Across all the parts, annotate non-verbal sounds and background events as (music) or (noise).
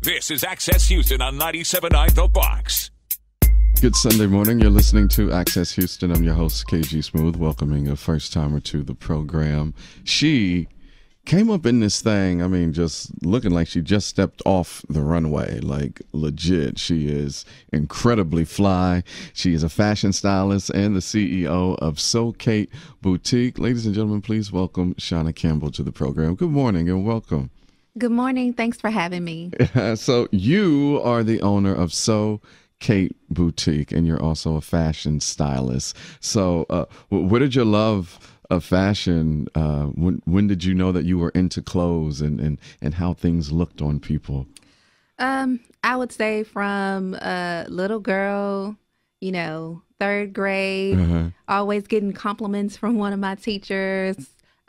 This is Access Houston on 97.9 The Box. Good Sunday morning. You're listening to Access Houston. I'm your host, KG Smooth, welcoming a first timer to the program. She came up in this thing, I mean, just looking like she just stepped off the runway, like legit. She is incredibly fly. She is a fashion stylist and the CEO of So Kate Boutique. Ladies and gentlemen, please welcome Shawna Campbell to the program. Good morning and welcome. Good morning. Thanks for having me. (laughs) so, you are the owner of So Kate Boutique, and you're also a fashion stylist. So, uh, where did your love of fashion? Uh, when when did you know that you were into clothes and and and how things looked on people? Um, I would say from a little girl, you know, third grade, Uh-huh. always getting compliments from one of my teachers.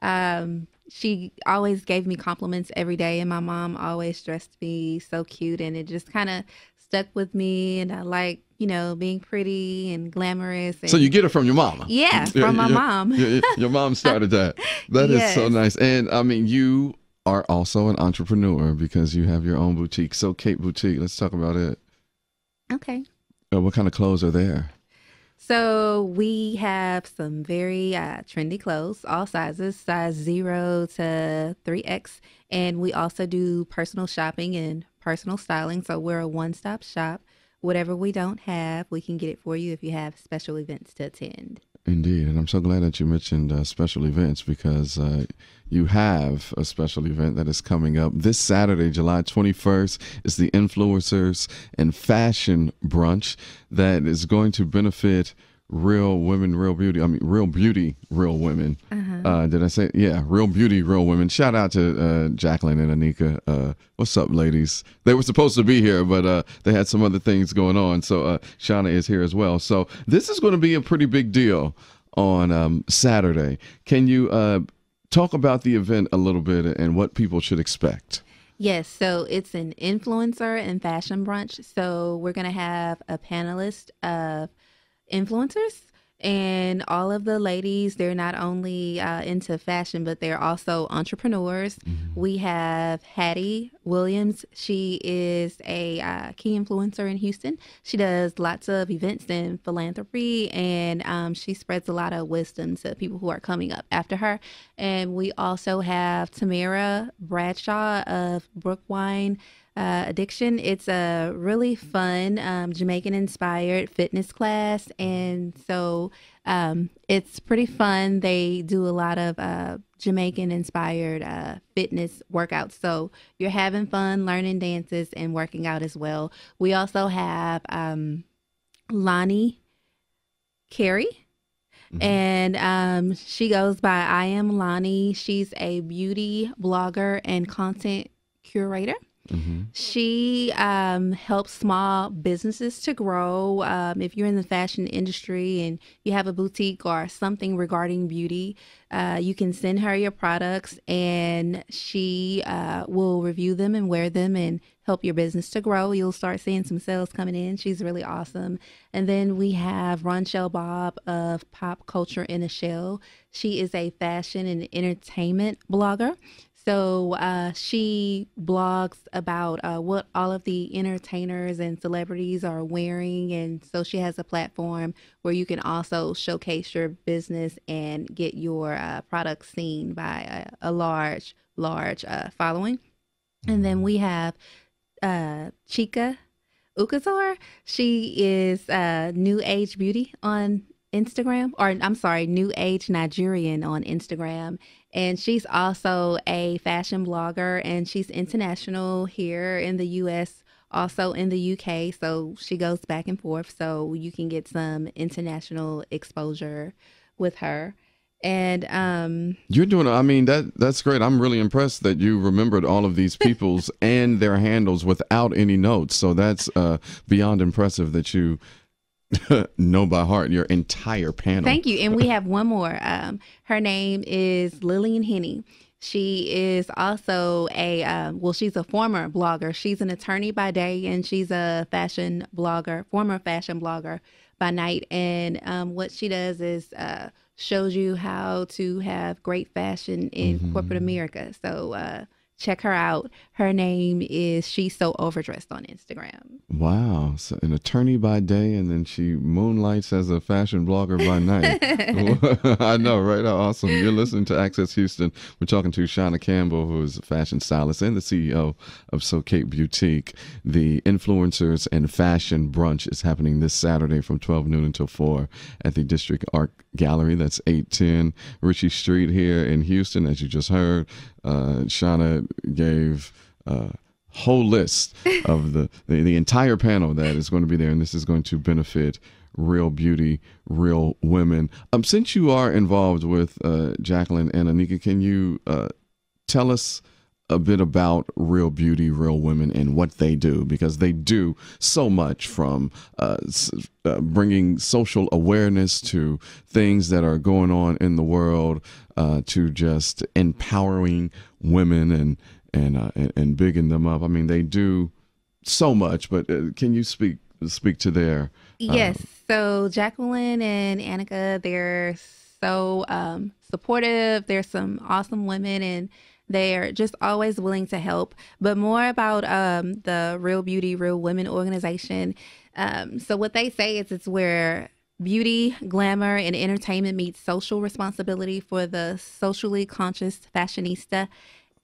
Um, she always gave me compliments every day, and my mom always dressed me so cute, and it just kind of stuck with me. And I like, you know, being pretty and glamorous. And So you get it from your mama. Yeah, from my Your- mom. your, your mom started that. That is so nice. And I mean, you are also an entrepreneur because you have your own boutique. So Kate Boutique. Let's talk about it. okay. Uh, what kind of clothes are there? So we have some very uh, trendy clothes, all sizes, size zero to three X, and we also do personal shopping and personal styling. So we're a one-stop shop. Whatever we don't have, we can get it for you if you have special events to attend. Indeed, and I'm so glad that you mentioned uh, special events because uh, you have a special event that is coming up this Saturday, July 21st. It's the Influencers and Fashion Brunch that is going to benefit real women, real beauty. I mean, real beauty, real women. uh did I say? Yeah, real beauty, real women. Shout out to uh, Jacquelyn and Anika. Uh, what's up, ladies? They were supposed to be here, but uh, they had some other things going on. So uh, Shawna is here as well. So this is going to be a pretty big deal on um, Saturday. Can you uh, talk about the event a little bit and what people should expect? Yes, so it's an influencer and fashion brunch. So we're going to have a panelist of influencers and all of the ladies they're not only uh, into fashion but they're also entrepreneurs. We have hattie williams. She is a uh, key influencer in houston. She does lots of events in philanthropy and um, she spreads a lot of wisdom to people who are coming up after her. And we also have tamara bradshaw of brookwine uh, addiction. It's a really fun um, Jamaican inspired fitness class. And so um, it's pretty fun. They do a lot of uh, Jamaican inspired uh, fitness workouts. So you're having fun learning dances and working out as well. We also have um, Lonnie Carey. And um, she goes by I am Lonnie. She's a beauty blogger and content curator. She um, helps small businesses to grow. Um, if you're in the fashion industry and you have a boutique or something regarding beauty, uh, you can send her your products and she uh, will review them and wear them and help your business to grow. You'll start seeing some sales coming in. She's really awesome. And then we have Ronchelle Bob of Pop Culture in a Shell. She is a fashion and entertainment blogger. So uh, she blogs about uh, what all of the entertainers and celebrities are wearing, and so she has a platform where you can also showcase your business and get your uh, products seen by a, a large, large uh, following. And then we have uh, Chica Ukazor. She is uh, New Age Beauty on Instagram, or I'm sorry, New Age Nigerian on Instagram. And she's also a fashion blogger and she's international here in the US, also in the UK. So she goes back and forth. So you can get some international exposure with her. And um, You're doing. I mean that that's great. I'm really impressed that you remembered all of these (laughs) people's and their handles without any notes. So that's uh, beyond impressive that you (laughs) know by heart your entire panel. Thank you. And we have one more. Um, her name is Lillian Henney. She is also a, um, well, she's a former blogger. She's an attorney by day and she's a fashion blogger, former fashion blogger by night. And um, what she does is uh, shows you how to have great fashion in corporate America. So uh, check her out. Her name is She's So Overdressed on Instagram. Wow. So an attorney by day and then she moonlights as a fashion blogger by night. (laughs) (laughs) I know, right? Awesome. You're listening to Access Houston. We're talking to Shawna Campbell, who is a fashion stylist and the CEO of So Kate Boutique. The influencers and fashion brunch is happening this Saturday from 12 noon until 4 at the District Art Gallery. That's 810 Ritchie Street here in Houston, as you just heard. Uh, Shawna gave a whole list of the, the, the entire panel that is going to be there, and this is going to benefit real beauty, real women. Um, since you are involved with uh, Jacquelyn and Anika, can you uh, tell us a bit about Real Beauty, Real Women, and what they do because they do so much from uh, uh, bringing social awareness to things that are going on in the world uh, to just empowering women and and, uh, and and bigging them up. I mean, they do so much. But uh, can you speak speak to their? Yes. so Jacquelyn and Annika, they're so um, supportive. They're some awesome women and they're just always willing to help. But more about um, the Real Beauty, Real Women organization. Um, so, what they say is it's where beauty, glamour, and entertainment meets social responsibility for the socially conscious fashionista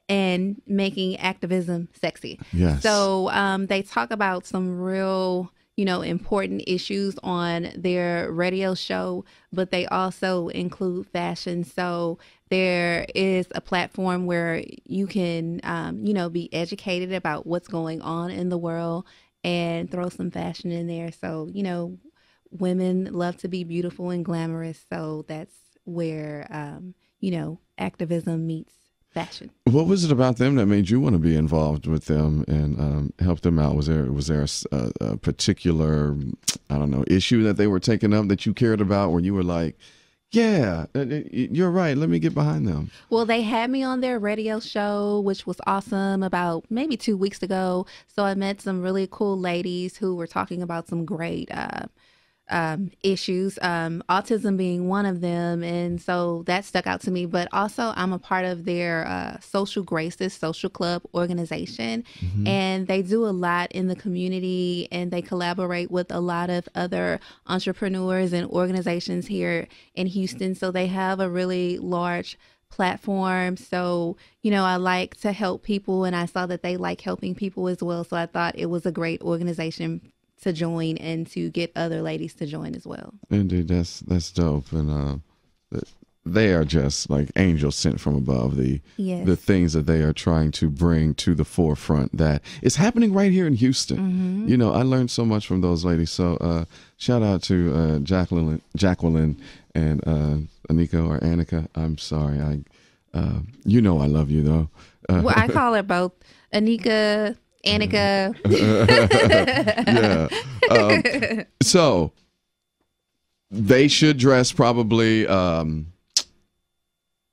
and making activism sexy. Yes. So, um, they talk about some real you know, important issues on their radio show, but they also include fashion. So there is a platform where you can, um, you know, be educated about what's going on in the world and throw some fashion in there. So, you know, women love to be beautiful and glamorous. So that's where, um, you know, activism meets fashion. What was it about them that made you want to be involved with them and um, help them out? Was there was there a, a, particular I don't know issue that they were taking up that you cared about, where you were like, yeah, uh, uh, you're right. Let me get behind them. Well, they had me on their radio show, which was awesome about maybe two weeks ago. So I met some really cool ladies who were talking about some great uh, um, issues, um, autism being one of them. And so that stuck out to me. But also, I'm a part of their uh, Social Graces Social Club organization. Mm-hmm. And they do a lot in the community and they collaborate with a lot of other entrepreneurs and organizations here in Houston. So they have a really large platform. So, you know, I like to help people and I saw that they like helping people as well. So I thought it was a great organization to join and to get other ladies to join as well. Indeed, that's that's dope, and uh, they are just like angels sent from above. The yes. the things that they are trying to bring to the forefront that is happening right here in Houston. Mm-hmm. You know, I learned so much from those ladies. So uh, shout out to uh, Jacquelyn, Jacquelyn, and uh, Anika or Annika. I'm sorry, I. Uh, you know I love you though. well, I (laughs) call her both Anika Annika. (laughs) yeah. Um, so they should dress probably um,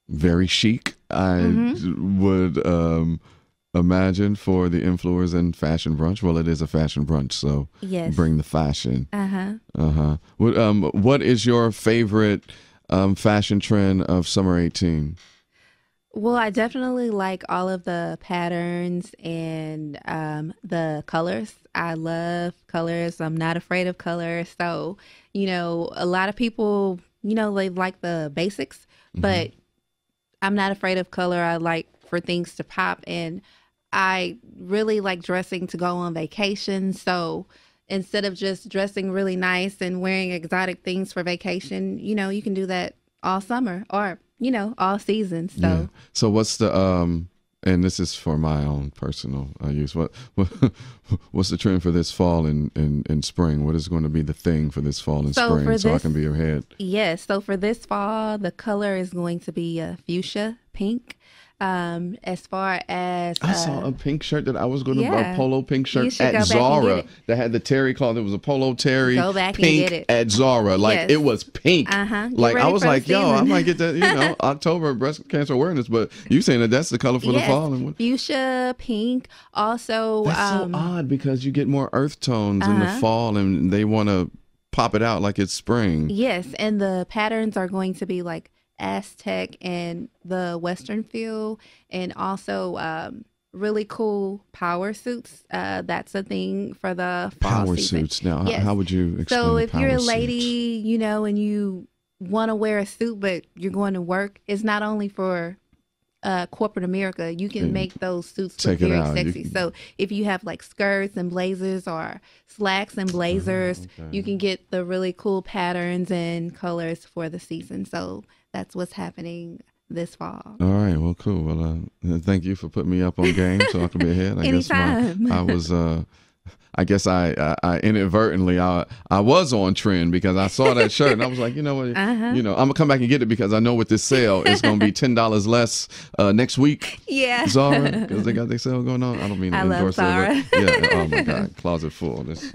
very chic. I mm-hmm. would um, imagine for the influencers and fashion brunch. Well, it is a fashion brunch, so yes. bring the fashion. Uh huh. Uh huh. What um What is your favorite um fashion trend of summer eighteen? Well, I definitely like all of the patterns and um, the colors. I love colors. I'm not afraid of color. So, you know, a lot of people, you know, they like the basics, mm-hmm. but I'm not afraid of color. I like for things to pop. And I really like dressing to go on vacation. So, instead of just dressing really nice and wearing exotic things for vacation, you know, you can do that all summer or you know, all seasons. So, yeah. so what's the um? And this is for my own personal uh, use. What, what (laughs) what's the trend for this fall and, and, and spring? What is going to be the thing for this fall and so spring? So I can be ahead. Yes. So for this fall, the color is going to be a fuchsia pink. Um, as far as uh, I saw uh, a pink shirt that I was going to yeah, buy polo pink shirt at Zara that had the terry cloth. It was a polo terry go back pink and get it. at Zara. Like yes. it was pink. Uh-huh. Like I was like, yo, I might get that. You know, (laughs) October breast cancer awareness. But you saying that that's the color for yes. the fall? And what? Fuchsia, pink. Also, that's um, so odd because you get more earth tones uh-huh. in the uh-huh. fall, and they want to pop it out like it's spring. Yes, and the patterns are going to be like Aztec and the Western feel, and also um, really cool power suits. Uh, that's a thing for the fall Power season. suits. Now, Yes. how would you explain So if you're a lady, you know, and you want to wear a suit, but you're going to work, it's not only for uh, corporate America. You can Yeah. make those suits Take look very. Sexy. can- So if you have like skirts and blazers or slacks and blazers, Oh, okay. you can get the really cool patterns and colors for the season. So that's what's happening this fall. All right. Well, cool. Well, uh, thank you for putting me up on game so I can be ahead. I guess my, I was. Uh, I guess I, I, I inadvertently I I was on trend because I saw that shirt and I was like, you know what, Uh-huh. you know, I'm gonna come back and get it because I know with this sale it's gonna be ten dollars less uh, next week. Yeah. Zara, because they got their sale going on. I don't mean to I love endorse it, but yeah. Oh my God, closet full. This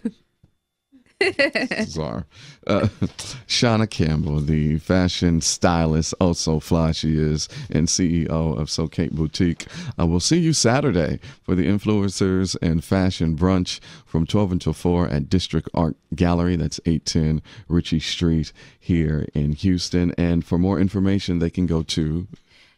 Zara. Uh, (laughs) Shawna Campbell, the fashion stylist, oh so fly she is, and CEO of So Kate Boutique. Uh, we'll see you Saturday for the influencers and fashion brunch from 12 until 4 at District Art Gallery. That's 810 Ritchie Street here in Houston. And for more information, they can go to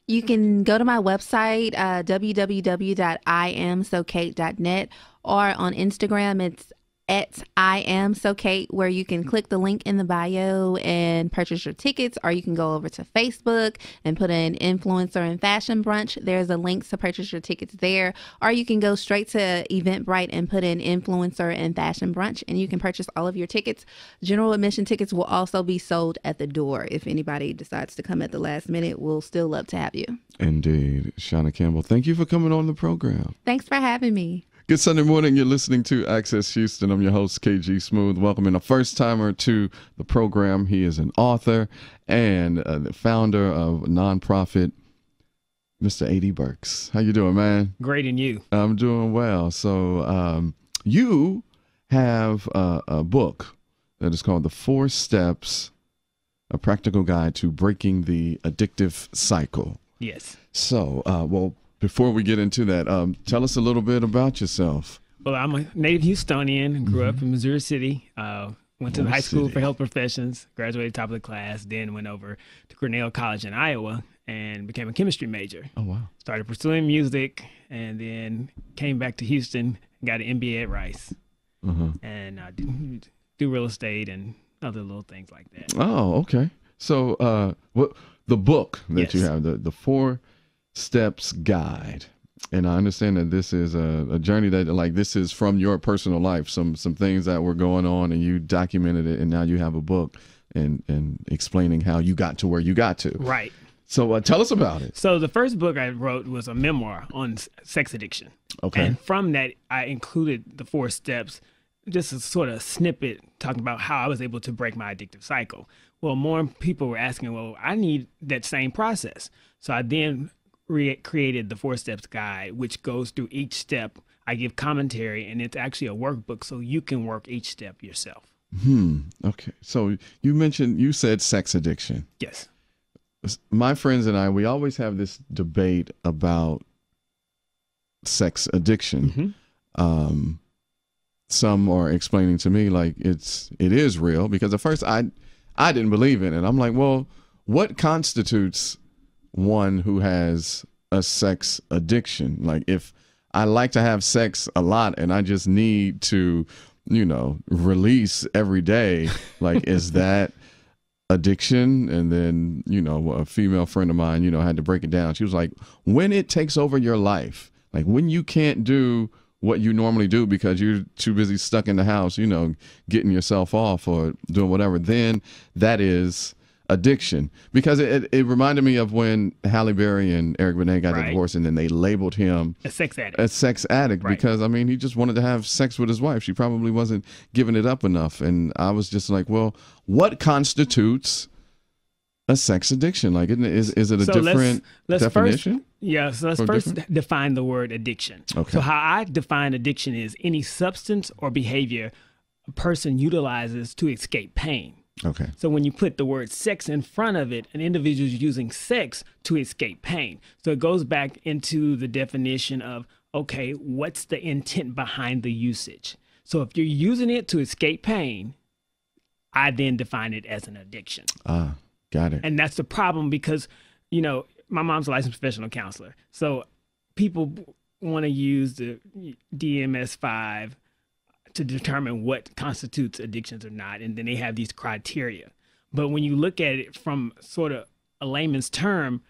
You can go to my website, uh, www.iamsokate.net, or on Instagram, it's at I am so Kate, where you can click the link in the bio and purchase your tickets, or you can go over to Facebook and put in influencer and fashion brunch. There's a link to purchase your tickets there, or you can go straight to Eventbrite and put in influencer and fashion brunch, and you can purchase all of your tickets. General admission tickets will also be sold at the door. If anybody decides to come at the last minute, we'll still love to have you. Indeed. Shawna Campbell, thank you for coming on the program. Thanks for having me. Good Sunday morning. You're listening to Access Houston. I'm your host, KG Smooth. Welcoming a first timer to the program. He is an author and uh, the founder of a nonprofit, Mr. A.D. Burks. How you doing, man? Great in you. I'm doing well. So, um, you have a, a book that is called The Four Steps A Practical Guide to Breaking the Addictive Cycle. Yes. So, uh, well, before we get into that, um, tell us a little bit about yourself. Well, I'm a native Houstonian. Grew up in Missouri City. Uh, went to the high school City. for health professions. Graduated top of the class. Then went over to Cornell College in Iowa and became a chemistry major. Oh, wow. Started pursuing music and then came back to Houston. Got an MBA at Rice Uh-huh. and uh, do, do real estate and other little things like that. Oh, okay. So, uh, what the book that you have, the the four steps guide, and I understand that this is a, a journey that like this is from your personal life, some some things that were going on, and you documented it, and now you have a book and and explaining how you got to where you got to. Right. So, uh, tell us about it. So the first book I wrote was a memoir on sex addiction. Okay. And from that, I included the four steps, just a sort of snippet talking about how I was able to break my addictive cycle. Well, more people were asking, well, I need that same process. So I then re- created the four steps guide, which goes through each step. I give commentary, and it's actually a workbook, so you can work each step yourself. Hmm. Okay. So you mentioned you said sex addiction. Yes. my friends and I, we always have this debate about sex addiction. Um, some are explaining to me like it's it is real because at first I I didn't believe in it. I'm like, well, what constitutes one who has a sex addiction? Like if I like to have sex a lot and I just need to, you know, release every day, like is (laughs) that addiction and then you know a female friend of mine you know had to break it down she was like when it takes over your life like when you can't do what you normally do because you're too busy stuck in the house you know getting yourself off or doing whatever then that is addiction because it, it, reminded me of when Halle Berry and Eric Benet got Right. divorced and then they labeled him A sex addict. a sex addict Right. because I mean he just wanted to have sex with his wife. She probably wasn't giving it up enough, and I was just like, well, what constitutes a sex addiction? Like, is is it a So different let's, let's definition? First, yeah, so let's first different? define the word addiction. Okay. So how I define addiction is any substance or behavior a person utilizes to escape pain. Okay, So when you put the word sex in front of it, an individual is using sex to escape pain. So it goes back into the definition of okay, what's the intent behind the usage? So if you're using it to escape pain, I then define it as an addiction. ah, got it. And that's the problem because, you know, my mom's a licensed professional counselor. So people want to use the DMS5 to determine what constitutes addictions or not, and then they have these criteria. But when you look at it from sort of a layman's term,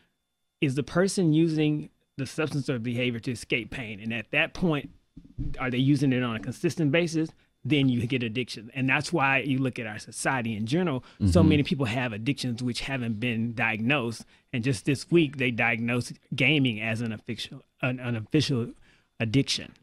is the person using the substance or behavior to escape pain? And at that point, are they using it on a consistent basis? Then you get addiction. And that's why you look at our society in general. Mm-hmm. So many people have addictions which haven't been diagnosed. And just this week, they diagnosed gaming as an official, an, an official addiction.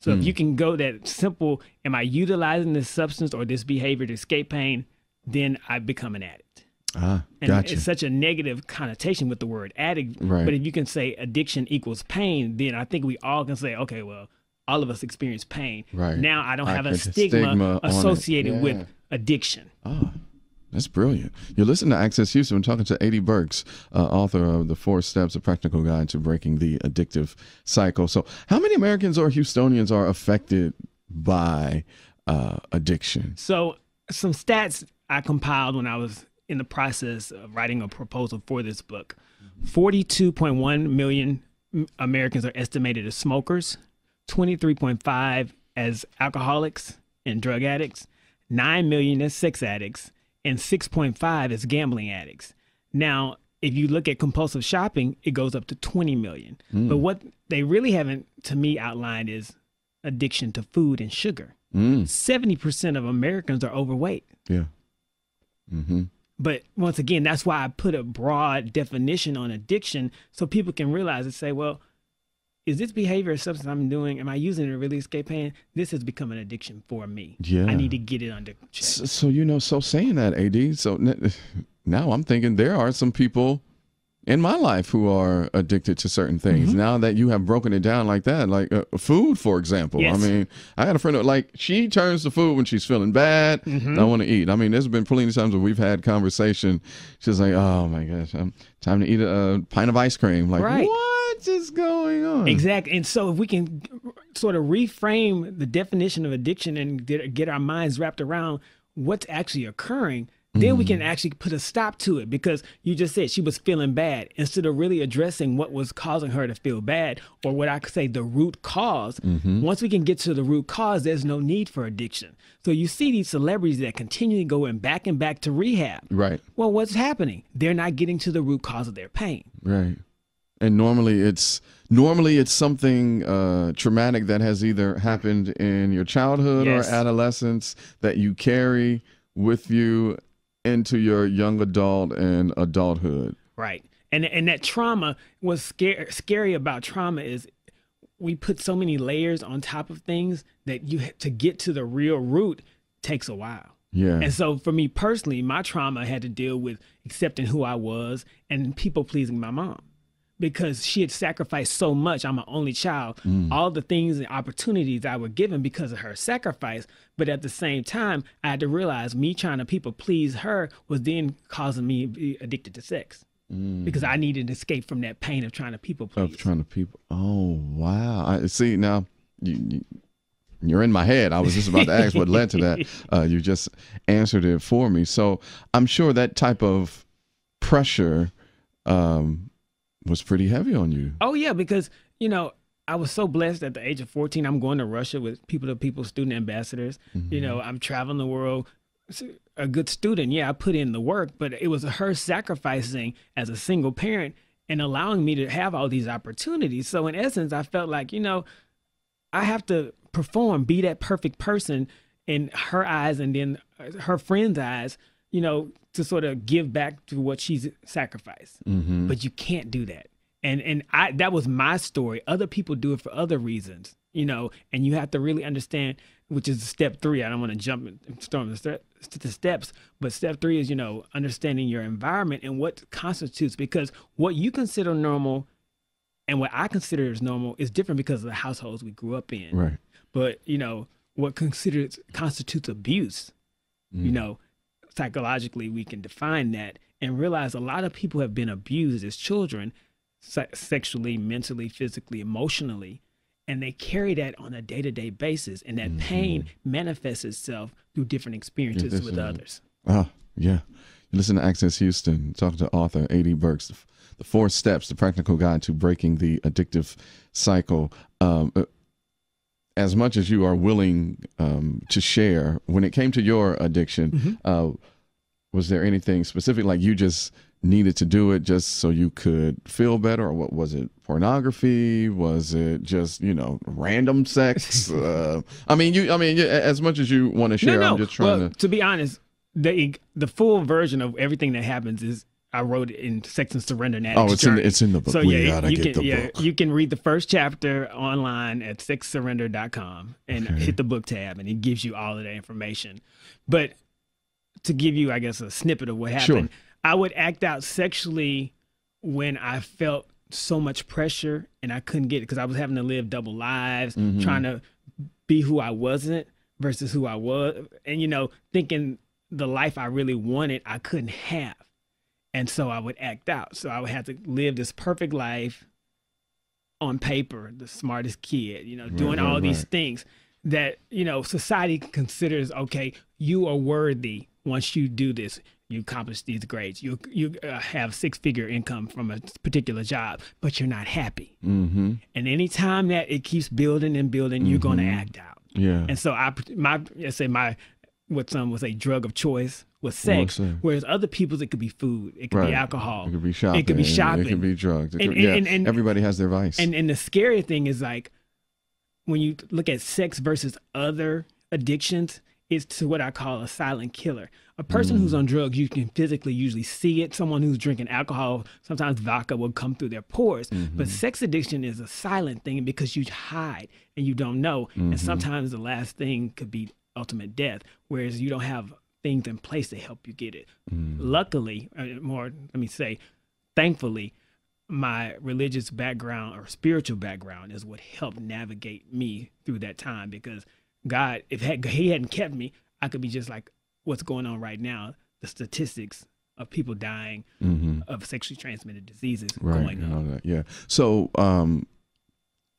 So mm. if you can go that simple, am I utilizing this substance or this behavior to escape pain? Then I become an addict. Ah, and gotcha. it's such a negative connotation with the word addict. Right. But if you can say addiction equals pain, then I think we all can say, okay, well, all of us experience pain. Right. Now I don't I have a stigma, stigma associated Yeah. with addiction. Ah, that's brilliant. You're listening to Access Houston. We're talking to A.D. Burks, uh, author of The Four Steps, a practical guide to breaking the addictive cycle. So, how many Americans or Houstonians are affected by uh, addiction? So some stats I compiled when I was in the process of writing a proposal for this book. 42.1 million Americans are estimated as smokers, 23.5 as alcoholics and drug addicts, 9 million as sex addicts, and 6.5 is gambling addicts. Now, if you look at compulsive shopping, it goes up to 20 million. But what they really haven't, to me, outlined is addiction to food and sugar. Mm, 70% of Americans are overweight. yeah. Mm-hmm. But once again, that's why I put a broad definition on addiction so people can realize and say, well, is this behavior or substance I'm doing, am I using it to really escape pain? This has become an addiction for me. Yeah. I need to get it under check. So, so you know, so saying that, AD, so n- (sighs) now I'm thinking there are some people in my life who are addicted to certain things. Mm-hmm. Now that you have broken it down like that, like uh, food, for example. Yes. I mean, I got a friend who, like she turns to food when she's feeling bad. Mm-hmm. I want to eat. I mean, there's been plenty of times where we've had conversation. She's like, "Oh my gosh, I'm time to eat a, a pint of ice cream." Like, Right. what is going on? Exactly. And so if we can sort of reframe the definition of addiction and get, our minds wrapped around what's actually occurring, then we can mm-hmm. actually put a stop to it because you just said she was feeling bad instead of really addressing what was causing her to feel bad or what I could say the root because mm-hmm. Once we can get to the root cause, there's no need for addiction. So you see these celebrities that continually going back and back to rehab. Right. Well, what's happening? They're not getting to the root cause of their pain. Right. And normally it's normally it's something uh, traumatic that has either happened in your childhood Yes. or adolescence that you carry with you into your young adult and adulthood. Right. And and that trauma was scary scary about trauma is we put so many layers on top of things that you to get to the real root takes a while. Yeah. And so for me personally, my trauma had to deal with accepting who I was and people pleasing my mom. Because she had sacrificed so much. I'm an only child. All the things and opportunities I were given because of her sacrifice. But at the same time, I had to realize me trying to people please her was then causing me to be addicted to sex. Because I needed to escape from that pain of trying to people please. of trying to people. Oh wow! I see now. You, you, you're in my head. I was just about to ask what led to that. (laughs) Uh, you just answered it for me. So I'm sure that type of pressure um, was pretty heavy on you. Oh yeah, because you know I was so blessed at the age of 14. I'm going to Russia with people to people student ambassadors. You know, I'm traveling the world. A good student, yeah, I put in the work, but it was her sacrificing as a single parent and allowing me to have all these opportunities. So in essence, I felt like you know I have to perform, be that perfect person in her eyes and then uh, her friends' eyes, you know, to sort of give back to what she's sacrificed. Mm-hmm. But you can't do that. And and I that was my story. Other people do it for other reasons, you know, and you have to really understand which is step 3. I don't want to jump and storm the, step, the steps, but step 3 is, you know, understanding your environment and what constitutes because what you consider normal and what I consider as normal is different because of the households we grew up in. Right. But you know what considers constitutes abuse. You mm. know, psychologically we can define that and realize a lot of people have been abused as children, se- sexually, mentally, physically, emotionally, and they carry that on a day to day basis, and that pain manifests itself through different experiences this with is- others. Oh, yeah. You listen to Access Houston, talking to author A.D. Burks, the, the Four Steps, the Practical Guide to Breaking the Addictive Cycle. Um, uh, as much as you are willing um, to share, when it came to your addiction, uh, was there anything specific like you just needed to do it just so you could feel better? Or what was it pornography? Was it just you know random sex? (laughs) Uh, i mean you i mean as much as you want to share no, no. i'm just trying well, to to be honest, the the full version of everything that happens is I wrote it in Sex and Surrender and oh it's in the, it's in the book So we yeah, you get can the yeah book you can read the first chapter online at sexsurrender.com and hit the book tab and it gives you all of that information. But to give you, I guess, a snippet of what Sure. happened, I would act out sexually when I felt so much pressure and I couldn't get it because I was having to live double lives, Mm-hmm. trying to be who I wasn't versus who I was, and you know, thinking the life I really wanted I couldn't have, and so I would act out. So I would have to live this perfect life on paper, the smartest kid, you know, doing right, all these things that you know society considers okay. You are worthy once you do this. You accomplish these grades. You you uh, have six figure income from a particular job, but you're not happy. mm-hmm And anytime that it keeps building and building, you're going to Mm-hmm. act out. yeah And so I, my, let's say my, what some would say drug of choice was sex, whereas other people's it could be food, it could right be alcohol, it could be shopping it could be shopping. it could be drugs It And- could- yeah and- and- everybody has their vice And and the scary thing is like when you look at sex versus other addictions, it's to what I call a silent killer. A person who's mm. on drugs, you can physically usually see it. Someone who's drinking alcohol, sometimes vodka will come through their pores. But mm-hmm. sex addiction is a silent thing because you hide and you don't know. And mm-hmm. sometimes the last thing could be ultimate death, whereas you don't have things in place to help you get it. Luckily, uh, more, let me say, thankfully, my religious background or spiritual background is what helped navigate me through that time because God, if he hadn't kept me, I could be just like what's going on right now. The statistics of people dying of sexually transmitted diseases Mm-hmm. right going and up. all that yeah so um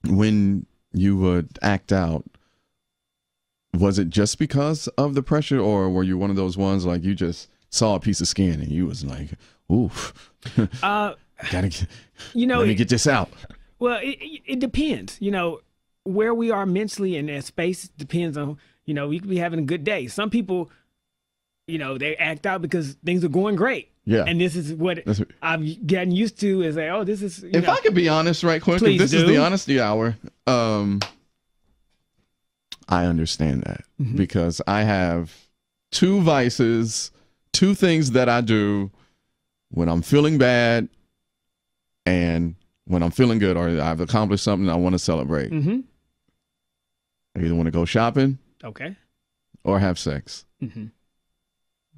when you would act out was it just because of the pressure or were you one of those ones like you just saw a piece of skin and you was like oof (laughs) Uh, gotta get, you know, let me it- get this out Well, it, it, depends. You know, where we are mentally in that space depends on, you know, we could be having a good day. Some people, you know, they act out because things are going great. Yeah. And this is what That's I've gotten used to is like, oh, this is, you if know, i could be honest right quick this is the honesty hour um i understand that Mm-hmm. because i have two vices two things that i do when i'm feeling bad and when i'm feeling good or i've accomplished something i want to celebrate. Hmm i either want to go shopping okay. or have sex. Hmm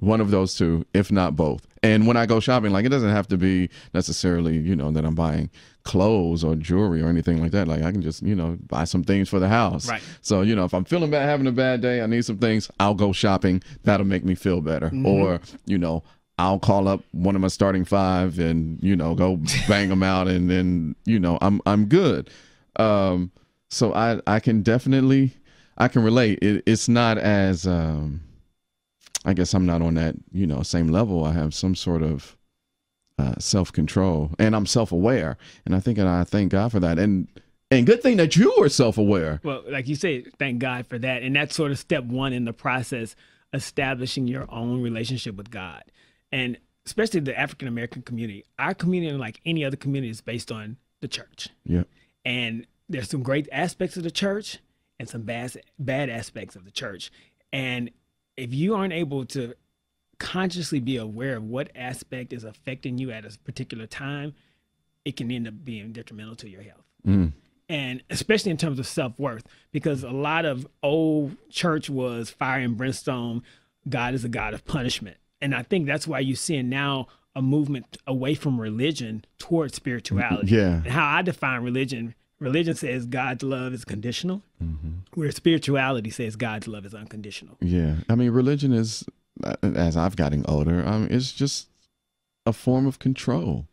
one of those two if not both and when i go shopping like it doesn't have to be necessarily you know that i'm buying clothes or jewelry or anything like that. Like i can just you know buy some things for the house. Right. so you know if i'm feeling bad having a bad day i need some things i'll go shopping. That'll make me feel better. Or you know i'll call up one of my starting five and you know go (laughs) bang them out and then you know i'm i'm good. Um so i i can definitely i can relate. It, it's not as um I guess I'm not on that, you know, same level. I have some sort of uh, self control, and I'm self aware, and I think and I thank God for that. And and good thing that you are self aware. Well, like you say, thank God for that. And that's sort of step one in the process, establishing your own relationship with God. And especially the African American community, our community, like any other community, is based on the church. Yeah, and there's some great aspects of the church and some bad bad aspects of the church and if you aren't able to consciously be aware of what aspect is affecting you at a particular time it can end up being detrimental to your health Mm. and especially in terms of self-worth because a lot of old church was fire and brimstone god is a god of punishment and i think that's why you're seeing now a movement away from religion towards spirituality Yeah. and how i define religion religion says god's love is conditional Mm-hmm. where spirituality says god's love is unconditional yeah. I mean, religion is, as I've gotten older, um, it's just a form of control.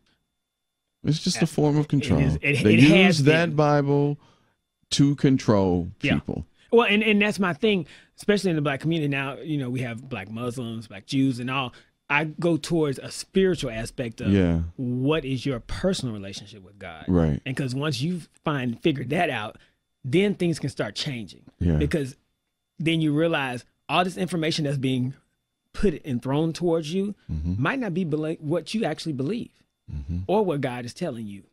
It's just a form of control. is- it- they it use has that been. Bible to control Yeah. people. Well, and, and that's my thing, especially in the black community now. You know, we have black Muslims, black Jews, and all. I go towards a spiritual aspect of Yeah. what is your personal relationship with God. Right. And because once you find figure that out, then things can start changing. Yeah. Because then you realize all this information that's being put and thrown towards you Mm-hmm. might not be bela- what you actually believe or what God is telling you.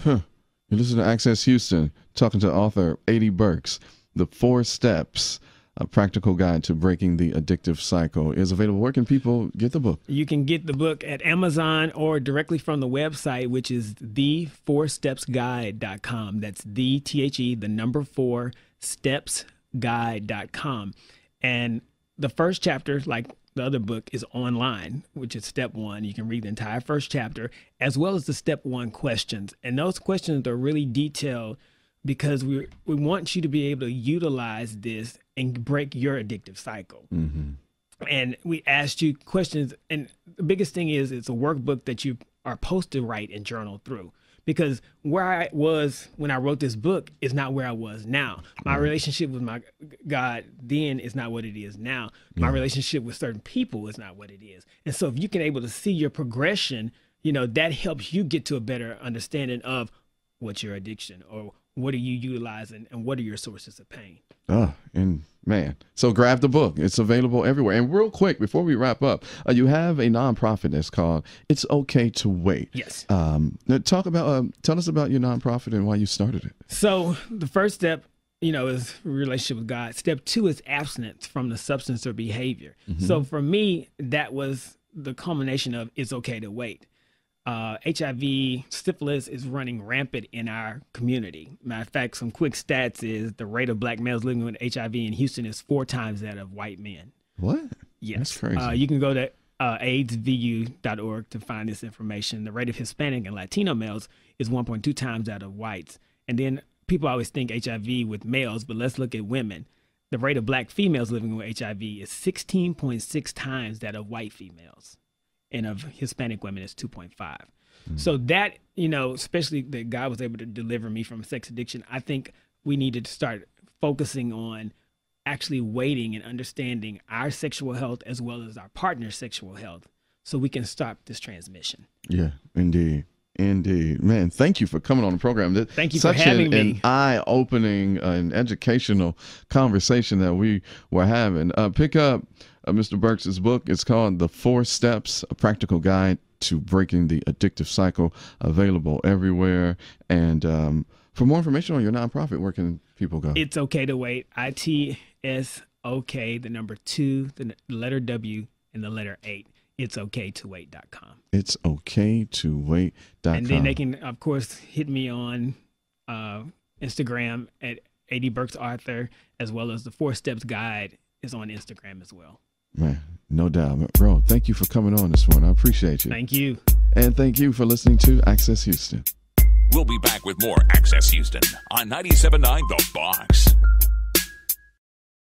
Huh. You listen to Access Houston, talking to author A.D. Burks. The Four Steps, a practical guide to breaking the addictive cycle, is available. Where can people get the book? You can get the book at Amazon or directly from the website, which is the4stepsguide.com. That's the T H E, the number four stepsguide.com. And the first chapter, like the other book, is online, which is step one. You can read the entire first chapter, as well as the step one questions. And those questions are really detailed because we we want you to be able to utilize this and break your addictive cycle. Mm-hmm. And we asked you questions and the biggest thing is it's a workbook that you are supposed to write and journal through. Because where i was when i wrote this book is not where i was now. My mm-hmm. relationship with my god then is not what it is now. My mm-hmm. relationship with certain people is not what it is. And so if you can able to see your progression you know that helps you get to a better understanding of what's your addiction or what are you utilizing and what are your sources of pain Oh, and man. So grab the book. It's available everywhere. And real quick, before we wrap up, uh, you have a nonprofit that's called It's Okay to Wait. yes Um, talk about, um, tell us about your nonprofit and why you started it. So the first step, you know, is relationship with God. Step two is abstinence from the substance or behavior. So for me, that was the culmination of it's okay to wait. Uh, HIV, syphilis is running rampant in our community. Matter of fact, some quick stats is the rate of black males living with HIV in Houston is four times that of white men. What? Yes. That's crazy. Uh, you can go to uh, aidsvu.org to find this information. The rate of Hispanic and Latino males is 1.2 times that of whites. And then people always think HIV with males, but let's look at women. The rate of black females living with HIV is 16.6 times that of white females, and of Hispanic women is 2.5. So that you know, especially that God was able to deliver me from sex addiction, I think we needed to start focusing on actually waiting and understanding our sexual health as well as our partner's sexual health so we can stop this transmission. Yeah, indeed. Indeed. Man, thank you for coming on the program. That- Thank you for having an, me. An eye opening, uh, an educational conversation that we were having. Uh, pick up uh, Mr. Burks' book. It's called The Four Steps A Practical Guide to Breaking the Addictive Cycle, available everywhere. And um, for more information on your nonprofit, where can people go? It's okay to wait. I T S O K, the number two, the letter W, and the letter eight. It's okay to wait.com. it's okay to wait.com. And then they can, of course, hit me on uh, Instagram at AD Burks Arthur, as well as the Four Steps Guide is on Instagram as well. Man, no doubt. Bro, thank you for coming on this morning. I appreciate you. Thank you. And thank you for listening to Access Houston. We'll be back with more Access Houston on 97.9 The Box.